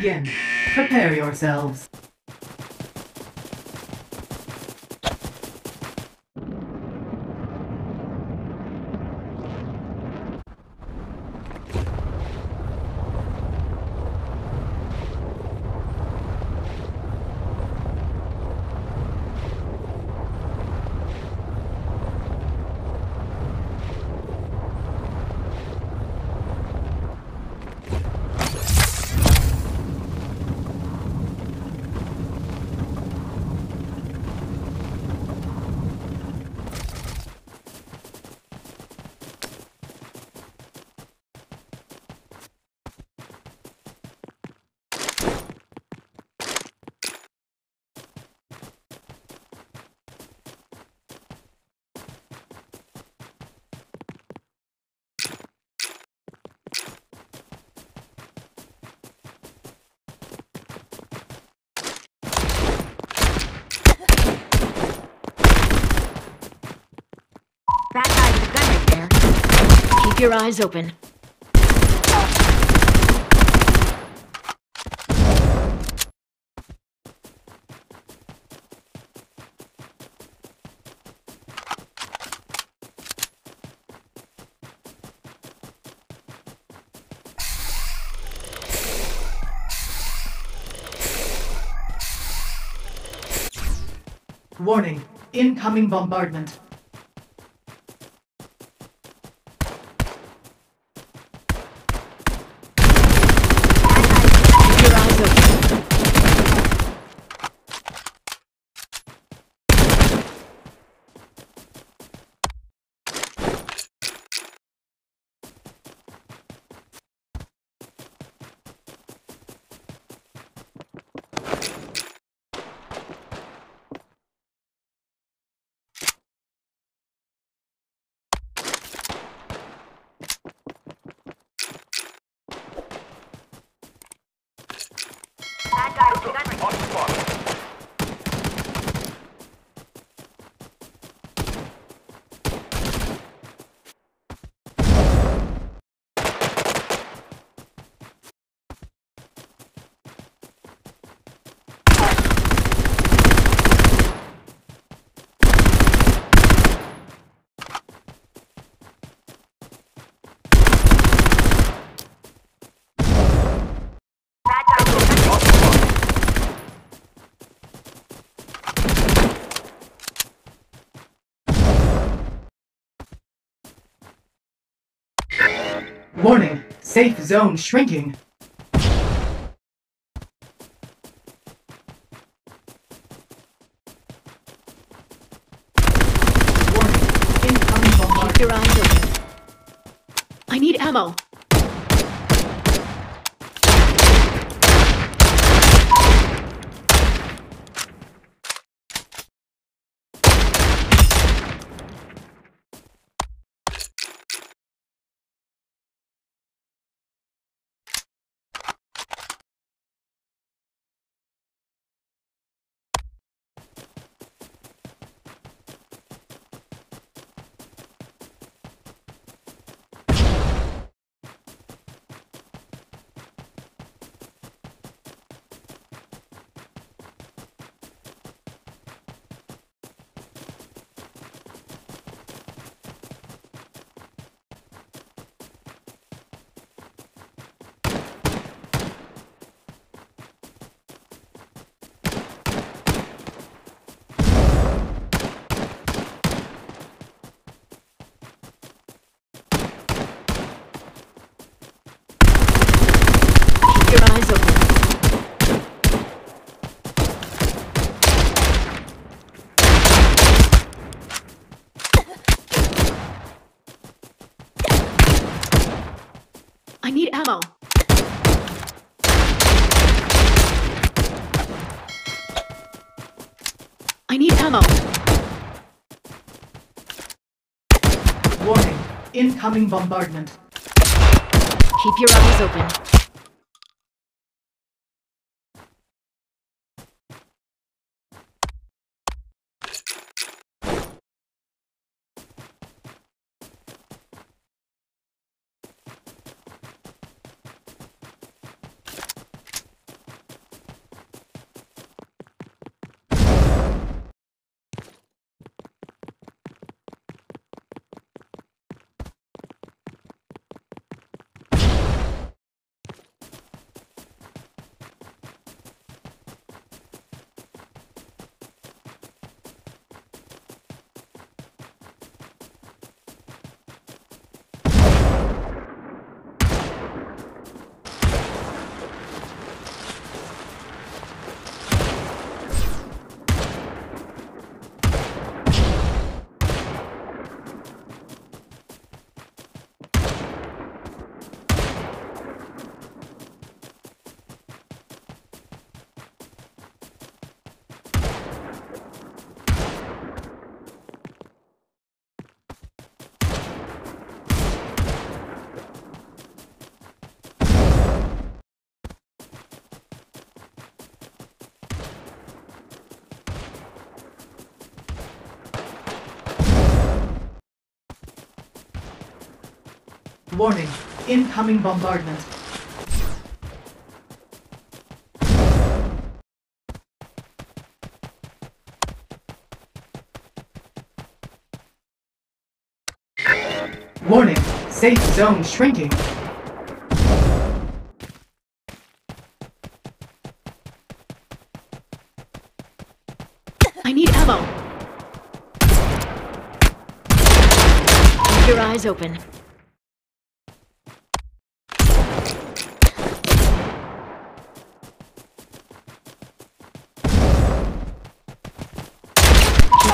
begin. Prepare yourselves. Your eyes open. Warning. Incoming bombardment. got Warning. Safe zone shrinking. Warning. Incoming bombardment. I need ammo. Keep your eyes open. I need ammo. I need ammo. Warning. Incoming bombardment. Keep your eyes open. Warning. Incoming bombardment. Warning. Safe zone shrinking. I need ammo. Keep your eyes open.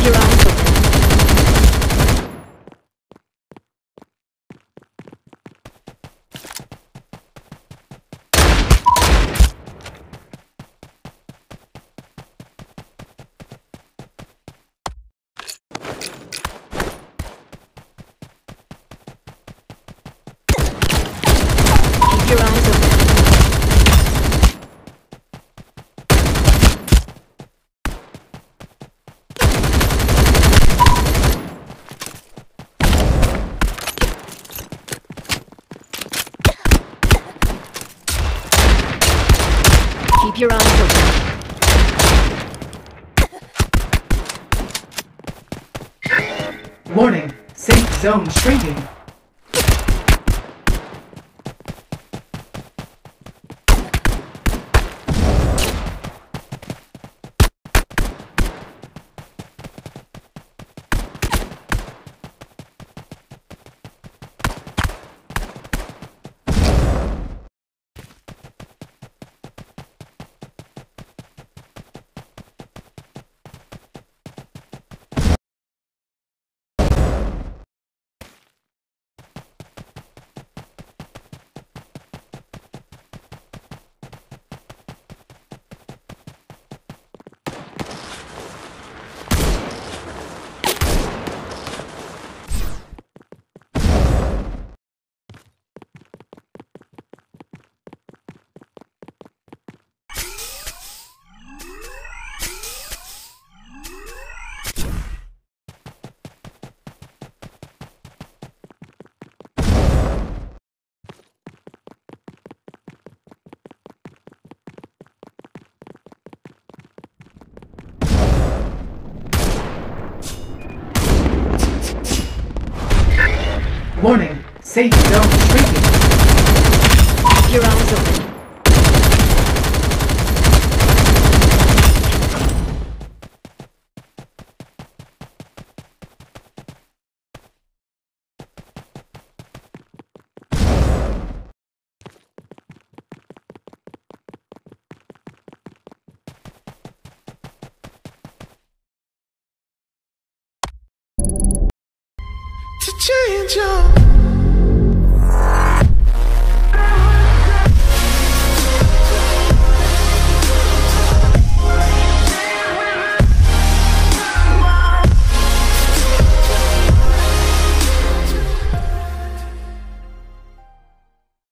Keep your eyes open. Your eyes open. Keep your eyes open. Warning. Safe zone shrinking. Warning. Safe zone shrinking. Keep your eyes open. to change your